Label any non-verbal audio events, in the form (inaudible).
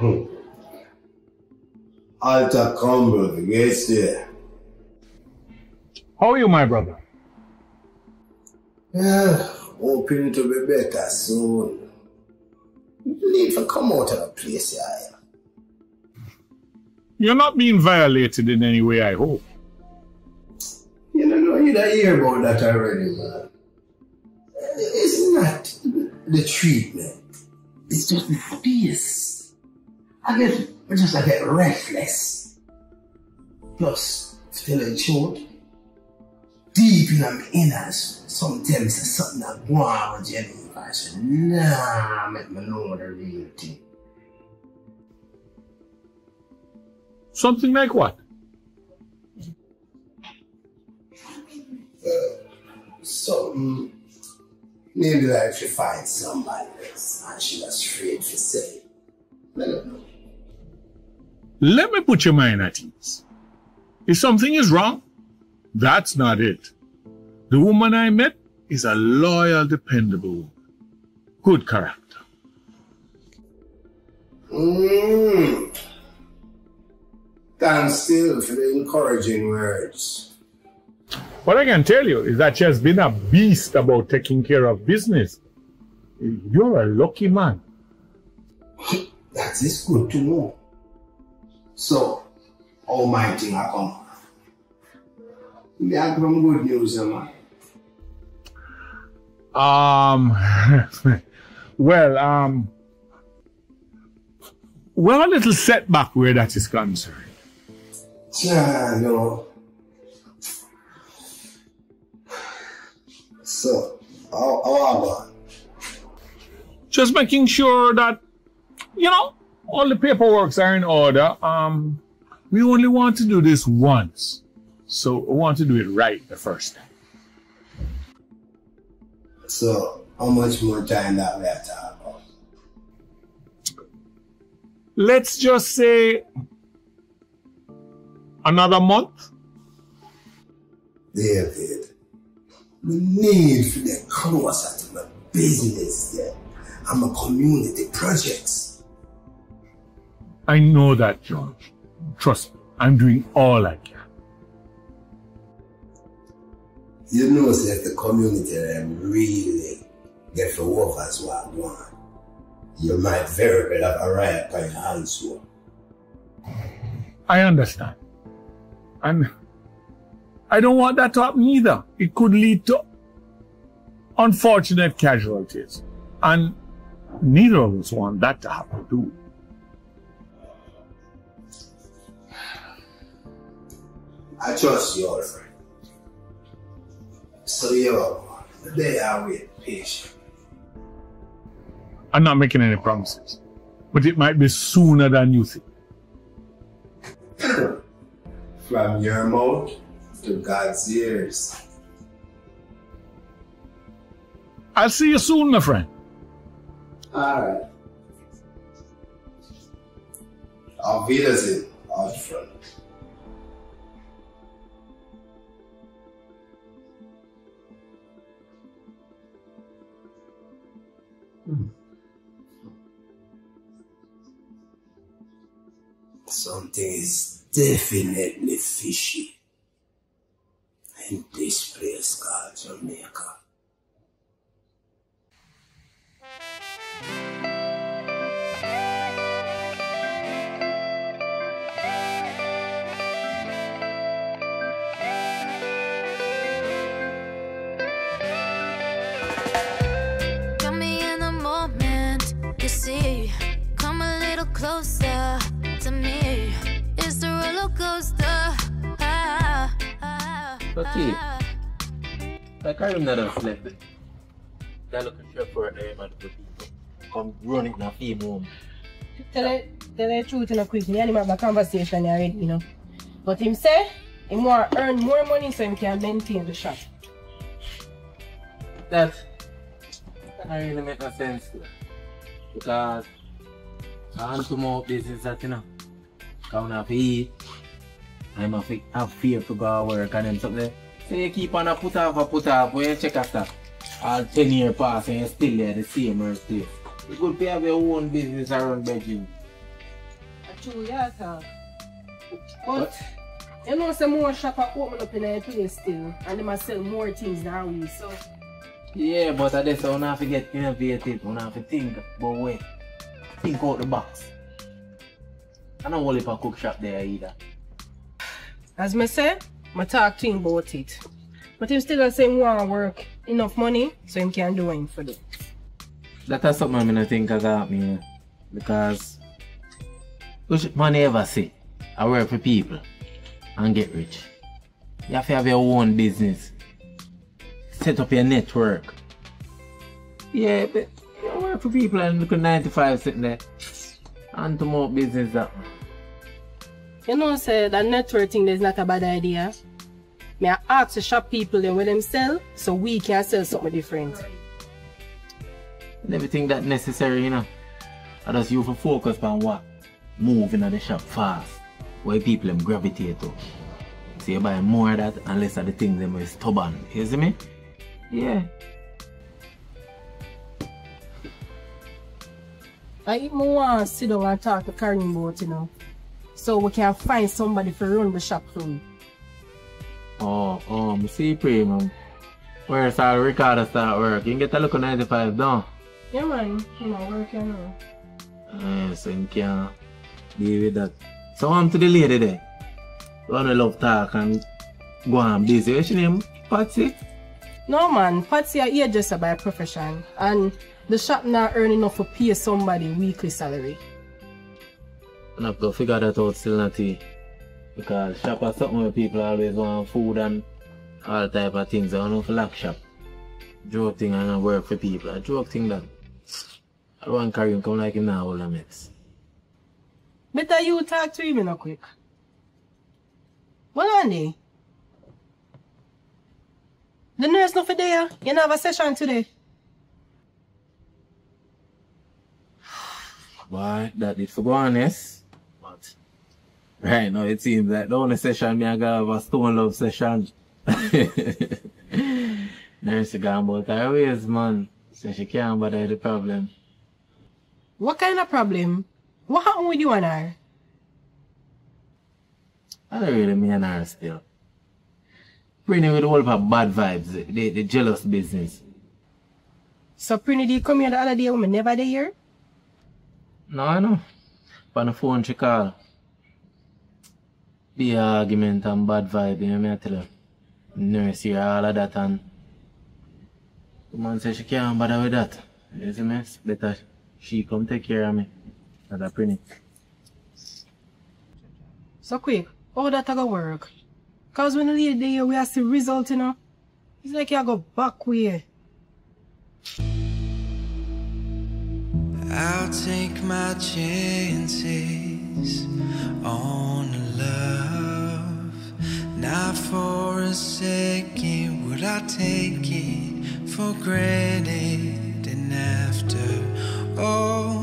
Hmm. Alta come, brother. Get there. How are you, my brother? Yeah, hoping to be better soon. Need to come out of the place, yeah. You're not being violated in any way, I hope. You don't know, you don't hear about that already, man. It's not the treatment. It's just the space. I get, I just I get restless. Plus, still the truth, deep in my inners, sometimes say something that go on with Jennifer. I said, nah, make me know the real thing. Something like what? Uh, something, maybe like she find somebody else and she was afraid to say. I don't know. Let me put your mind at ease. If something is wrong, that's not it. The woman I met is a loyal, dependable woman. Good character. Mm. Thanks still for the encouraging words. What I can tell you is that she has been a beast about taking care of business. You're a lucky man. That is good to know. So, thing I come. Me have some good news, (laughs) eh, man. Um, well, um, we're a little setback where that is concerned. Yeah, no. So, how, how about? Just making sure that, you know, all the paperworks are in order. Um, we only want to do this once. So we want to do it right the first time. So, how much more time that we have to have? Let's just say another month. David, we need to get closer to the business there and my community projects. I know that, George. Trust me, I'm doing all I can. You know, if the community them really get the workers what I want, you might very well have a riot your hands. I understand. And I don't want that to happen either. It could lead to unfortunate casualties. And neither of us want that to happen too. I trust you, old friend. So, yo, they are with patient. I'm not making any promises. But it might be sooner than you think. (clears throat) From your mouth to God's ears. I'll see you soon, my friend. Alright. Auf Wiedersehen, old Something is definitely fishy in this place called Jamaica. Closer to me. It's the roller coaster. Ah, ah, Okay. ah. Like I remember slept. That looking straight for a man to come running in a fame home. Tell the, tell the truth in a quick. Me and him have a conversation already, you know. But him say, him want earn more money so he can maintain the shop. That that don't really make no sense though. Because Want to more business that you know. Come have to eat. I'm have, to have fear to go to work and then something. So you keep on a put off a put off when you check after all 10 years pass and you're still there the same or still. You could be have your own business around Beijing. True, yeah, talk. But, you know, some more shop are open up in a place still, and they must sell more things than we, so. Yeah, but I just don't have to get innovative. I have to think about way. Think out the box. I don't want to cook shop there either. As me say, I talk to him about it. But him still say he want work enough money, so him can do him for them. That is something I'm gonna think about me. Because which money ever say? I work for people and get rich. You have to have your own business. Set up your network. Yeah, but you work for people and look at 95 sitting there. And to more business that You know, say that network thing is not a bad idea. May I ask the shop people then what them sell, so we can sell something different. everything that necessary, you know. I just you for focus on what moving at the shop fast. Where people them gravitate to. So you buy more of that and less of the things them is stubborn. You see me? Yeah. I even want to sit down and talk to Karen about, you know. So we can find somebody to run the shop for me. Oh, oh, me see pray man. Where's our recorder start work? You can get a look at 95 down. Yeah man, you know, working now. Uh, so you can deal with that. So I'm to the lady there. Wanna love talk and go on busy. What's your name? Patsy? No man, Patsy a hairdresser by profession and the shop not earning enough to pay somebody weekly salary. And I've got to figure that out still not tea. Because shop is something where people always want food and all type of things. I don't know if lack shop. Joke thing and I work for people. A joke thing that I don't want carry him come like him now all the mix. Better you talk to him in a quick. Well Andy. The nurse not for there. You know have a session today. Boy, that is for go honest. But right now it seems like the only session me I got have a stone love session. (laughs) Nurse gone about her ways, man. So she can't bother the problem. What kind of problem? What happened with you and her? I don't really mean her still. Bringing with all of her bad vibes, the, the jealous business. So Trinity come here the other day when me never there No, I know. On the phone she call. Be argument and bad vibe, you know me I tell her. Nurse here, all of that and the man say she can't bother with that. You see me? Better she come take care of me. That's a pretty. So quick, how that a go work? Cause when the lady there we have see result, you know. It's like you go back way. I'll take my chances on love. Not for a second would I take it for granted. And after all